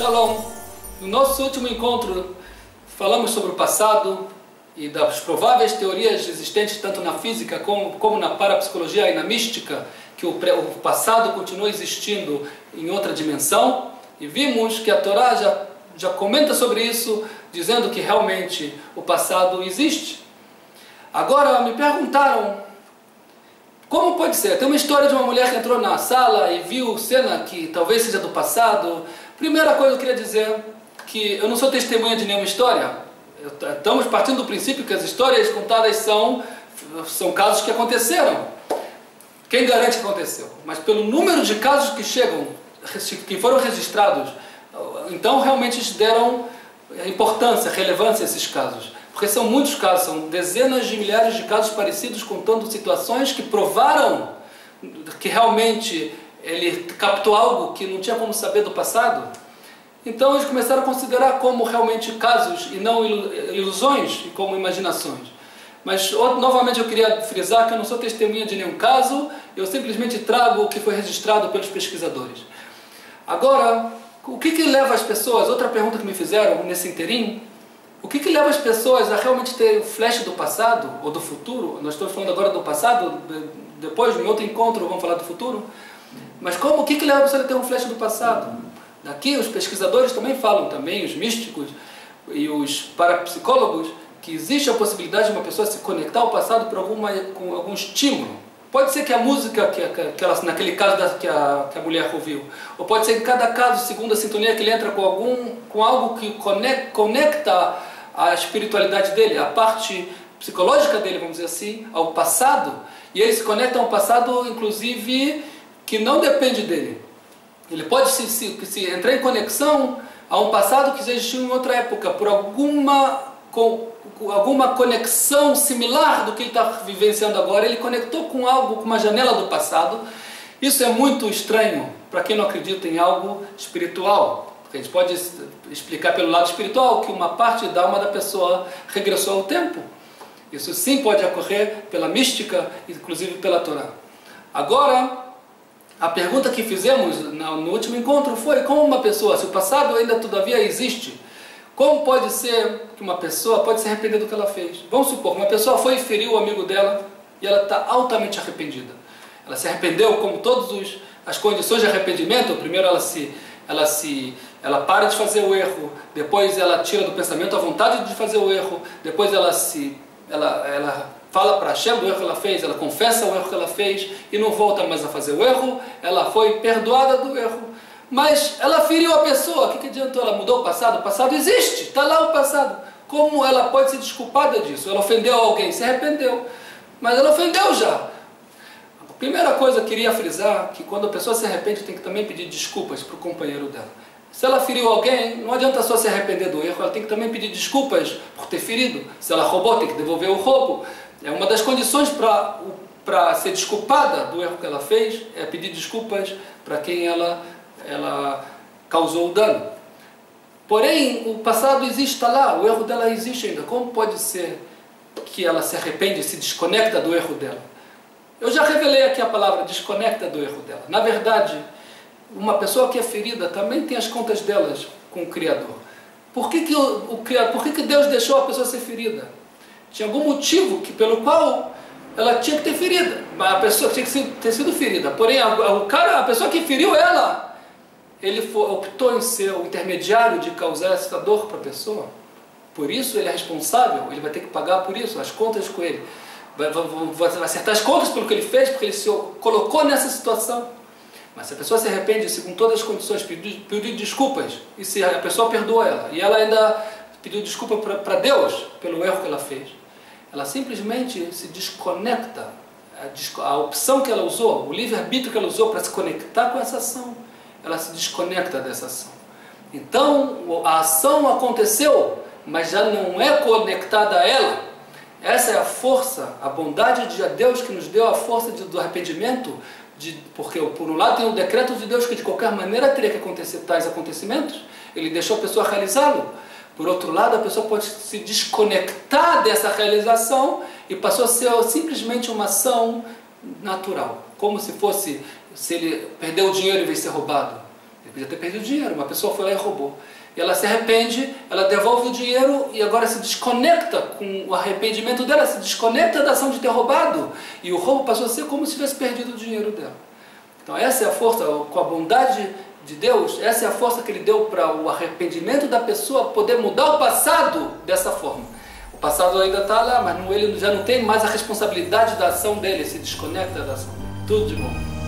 Shalom! No nosso último encontro, falamos sobre o passado e das prováveis teorias existentes tanto na física como, como na parapsicologia e na mística, que o, pré, o passado continua existindo em outra dimensão. E vimos que a Torá já, já comenta sobre isso, dizendo que realmente o passado existe. Agora, me perguntaram como pode ser? Tem uma história de uma mulher que entrou na sala e viu cena que talvez seja do passado. Primeira coisa que eu queria dizer que eu não sou testemunha de nenhuma história. Estamos partindo do princípio que as histórias contadas são, são casos que aconteceram. Quem garante que aconteceu? Mas pelo número de casos que chegam, que foram registrados, então realmente deram importância, relevância a esses casos. Porque são muitos casos, são dezenas de milhares de casos parecidos contando situações que provaram que realmente ele captou algo que não tinha como saber do passado. Então eles começaram a considerar como realmente casos e não ilusões e como imaginações. Mas novamente eu queria frisar que eu não sou testemunha de nenhum caso, eu simplesmente trago o que foi registrado pelos pesquisadores. Agora, o que, que leva as pessoas, outra pergunta que me fizeram nesse interim, o que, que leva as pessoas a realmente ter flash do passado ou do futuro? Nós estamos falando agora do passado, depois, em outro encontro, vamos falar do futuro. Mas como, o que, que leva a pessoa a ter um flash do passado? Daqui os pesquisadores também falam, também os místicos e os parapsicólogos, que existe a possibilidade de uma pessoa se conectar ao passado por alguma, com algum estímulo. Pode ser que a música, que, que ela, naquele caso da, que, a, que a mulher ouviu, ou pode ser em cada caso, segundo a sintonia, que ele entra com, algum, com algo que conecta, conecta a espiritualidade dele, a parte psicológica dele, vamos dizer assim, ao passado, e ele se conecta a um passado, inclusive, que não depende dele. Ele pode se, se, se entrar em conexão a um passado que já existiu em outra época, por alguma, com, alguma conexão similar do que ele está vivenciando agora, ele conectou com algo, com uma janela do passado. Isso é muito estranho para quem não acredita em algo espiritual. A gente pode explicar pelo lado espiritual que uma parte da alma da pessoa regressou ao tempo. Isso sim pode ocorrer pela mística, inclusive pela Torá. Agora, a pergunta que fizemos no último encontro foi como uma pessoa, se o passado ainda todavia existe, como pode ser que uma pessoa pode se arrepender do que ela fez? Vamos supor, uma pessoa foi feriu o amigo dela e ela está altamente arrependida. Ela se arrependeu como todas as condições de arrependimento. Primeiro ela se ela se ela para de fazer o erro, depois ela tira do pensamento a vontade de fazer o erro, depois ela se ela, ela fala para Hashem do erro que ela fez, ela confessa o erro que ela fez e não volta mais a fazer o erro, ela foi perdoada do erro. Mas ela feriu a pessoa, o que, que adiantou? Ela mudou o passado? O passado existe, está lá o passado. Como ela pode ser desculpada disso? Ela ofendeu alguém, se arrependeu, mas ela ofendeu já. Primeira coisa que eu queria frisar que quando a pessoa se arrepende tem que também pedir desculpas para o companheiro dela. Se ela feriu alguém, não adianta só se arrepender do erro, ela tem que também pedir desculpas por ter ferido. Se ela roubou, tem que devolver o roubo. É uma das condições para ser desculpada do erro que ela fez, é pedir desculpas para quem ela, ela causou o dano. Porém, o passado existe, está lá, o erro dela existe ainda. Como pode ser que ela se arrepende, se desconecta do erro dela? Eu já revelei aqui a palavra desconecta do erro dela. Na verdade, uma pessoa que é ferida também tem as contas delas com o Criador. Por que, que, o, o, por que, que Deus deixou a pessoa ser ferida? Tinha algum motivo que, pelo qual ela tinha que ter ferida. A pessoa tinha que ter sido ferida. Porém, a, o cara, a pessoa que feriu ela, ele foi, optou em ser o intermediário de causar essa dor para a pessoa. Por isso ele é responsável, ele vai ter que pagar por isso, as contas com ele vai, vai, vai acertar as contas pelo que ele fez, porque ele se colocou nessa situação. Mas se a pessoa se arrepende com todas as condições, pediu, pediu desculpas, e se a pessoa perdoa ela, e ela ainda pediu desculpa para Deus pelo erro que ela fez, ela simplesmente se desconecta. A, a opção que ela usou, o livre-arbítrio que ela usou para se conectar com essa ação, ela se desconecta dessa ação. Então, a ação aconteceu, mas já não é conectada a ela, essa é a força, a bondade de Deus que nos deu a força de, do arrependimento, de, porque por um lado tem o decreto de Deus que de qualquer maneira teria que acontecer tais acontecimentos, ele deixou a pessoa realizá-lo. Por outro lado, a pessoa pode se desconectar dessa realização e passou a ser simplesmente uma ação natural, como se fosse, se ele perdeu o dinheiro e veio ser roubado. Ele podia ter perdido dinheiro, uma pessoa foi lá e roubou. E ela se arrepende, ela devolve o dinheiro e agora se desconecta com o arrependimento dela, se desconecta da ação de ter roubado. E o roubo passou a ser como se tivesse perdido o dinheiro dela. Então essa é a força, com a bondade de Deus, essa é a força que ele deu para o arrependimento da pessoa poder mudar o passado dessa forma. O passado ainda está lá, mas ele já não tem mais a responsabilidade da ação dele, se desconecta da ação. Tudo de bom.